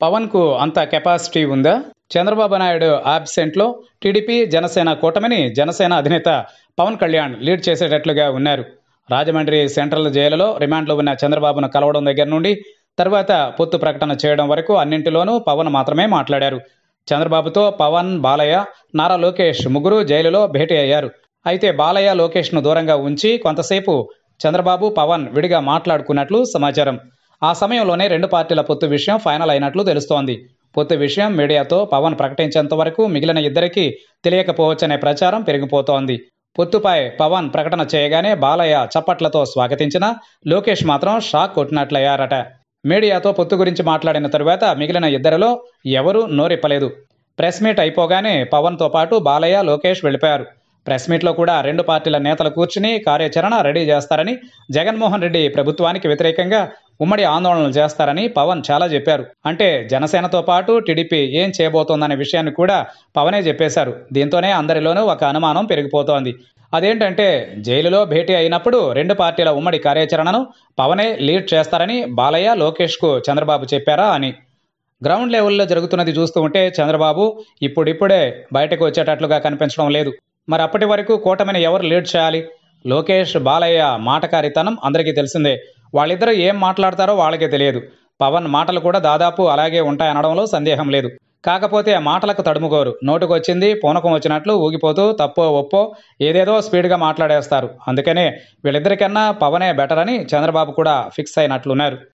పవన్కు అంత కెపాసిటీ ఉందా? చంద్రబాబు నాయుడు ఆబ్సెంట్లో టీడీపీ జనసేన కూటమిని జనసేన అధినేత పవన్ కళ్యాణ్ లీడ్ చేసేటట్లుగా ఉన్నారు. రాజమండ్రి సెంట్రల్ జైలులో రిమాండ్లో ఉన్న చంద్రబాబును కలవడం దగ్గర నుండి తర్వాత పొత్తు ప్రకటన చేయడం వరకు అన్నింటిలోనూ పవన్ మాత్రమే మాట్లాడారు. చంద్రబాబుతో పవన్ బాలయ్య నారా లోకేష్ ముగ్గురు జైలులో భేటీ అయ్యారు. అయితే బాలయ్య లోకేష్ను దూరంగా ఉంచి కొంతసేపు చంద్రబాబు పవన్ విడిగా మాట్లాడుకున్నట్లు సమాచారం. ఆ సమయంలోనే రెండు పార్టీల పొత్తు విషయం ఫైనల్ అయినట్లు తెలుస్తోంది. పొత్తు విషయం మీడియాతో పవన్ ప్రకటించేంత వరకు మిగిలిన ఇద్దరికీ తెలియకపోవచ్చనే ప్రచారం పెరిగిపోతోంది. పొత్తుపై పవన్ ప్రకటన చేయగానే బాలయ్య చప్పట్లతో స్వాగతించిన లోకేష్ మాత్రం షాక్ కొట్టినట్లయ్యారట. మీడియాతో పొత్తు గురించి మాట్లాడిన తరువాత మిగిలిన ఇద్దరిలో ఎవరూ నోరిప్పలేదు. ప్రెస్ మీట్ అయిపోగానే పవన్తో పాటు బాలయ్య లోకేష్ వెళ్ళిపోయారు. ప్రెస్ మీట్లో కూడా రెండు పార్టీల నేతలు కూర్చుని కార్యాచరణ రెడీ చేస్తారని జగన్మోహన్ రెడ్డి ప్రభుత్వానికి వ్యతిరేకంగా ఉమ్మడి ఆందోళనలు చేస్తారని పవన్ చాలా చెప్పారు. అంటే జనసేనతో పాటు టీడీపీ ఏం చేయబోతోందనే విషయాన్ని కూడా పవనే చెప్పేశారు. దీంతోనే అందరిలోనూ ఒక అనుమానం పెరిగిపోతోంది. అదేంటంటే జైలులో భేటీ అయినప్పుడు రెండు పార్టీల ఉమ్మడి కార్యాచరణను పవనే లీడ్ చేస్తారని బాలయ్య లోకేష్కు చంద్రబాబు చెప్పారా అని. గ్రౌండ్ లెవెల్లో జరుగుతున్నది చూస్తూ ఉంటే చంద్రబాబు ఇప్పుడిప్పుడే బయటకు వచ్చేటట్లుగా కనిపించడం లేదు. మరి అప్పటి వరకు కూటమిని ఎవరు లీడ్ చేయాలి? లోకేష్ బాలయ్య మాటకారితనం అందరికీ తెలిసిందే. వాళ్ళిద్దరూ ఏం మాట్లాడతారో వాళ్ళకే తెలియదు. పవన్ మాటలు కూడా దాదాపు అలాగే ఉంటాయనడంలో సందేహం లేదు. కాకపోతే ఆ మాటలకు తడుముకోరు. నోటుకొచ్చింది పూనకం వచ్చినట్లు ఊగిపోతూ తప్పో ఒప్పో ఏదేదో స్పీడ్గా మాట్లాడేస్తారు. అందుకనే వీళ్ళిద్దరికన్నా పవనే బెటర్ అని చంద్రబాబు కూడా ఫిక్స్ అయినట్లున్నారు.